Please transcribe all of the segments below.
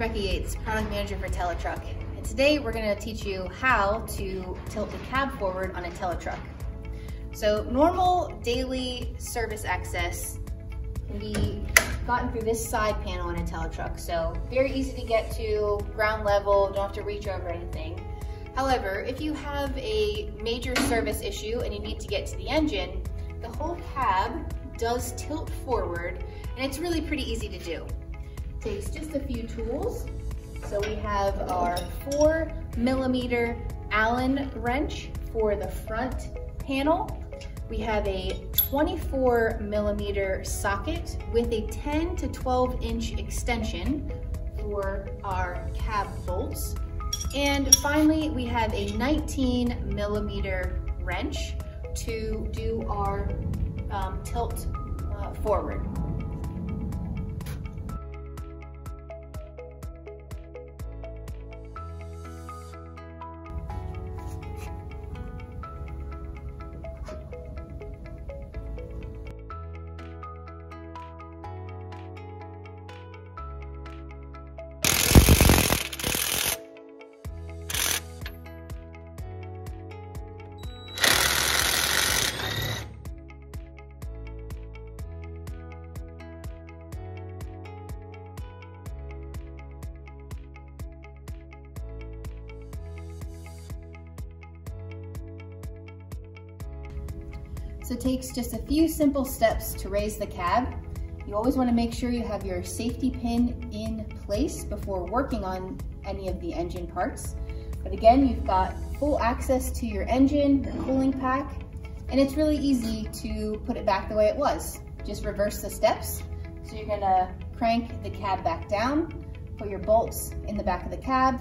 Rebecca Yates, product manager for Teletruk. And today we're gonna teach you how to tilt the cab forward on a Teletruk. So normal daily service access can be gotten through this side panel on a Teletruk. So very easy to get to, ground level, don't have to reach over anything. However, if you have a major service issue and you need to get to the engine, the whole cab does tilt forward and it's really pretty easy to do. Takes just a few tools. So we have our four millimeter Allen wrench for the front panel. We have a 24 millimeter socket with a 10 to 12 inch extension for our cab bolts. And finally, we have a 19 millimeter wrench to do our um, tilt uh, forward. So it takes just a few simple steps to raise the cab. You always wanna make sure you have your safety pin in place before working on any of the engine parts. But again, you've got full access to your engine, your cooling pack, and it's really easy to put it back the way it was. Just reverse the steps. So you're gonna crank the cab back down, put your bolts in the back of the cab,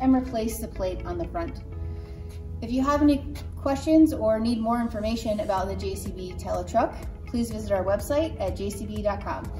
and replace the plate on the front. If you have any questions or need more information about the JCB Teletruk, please visit our website at jcb.com.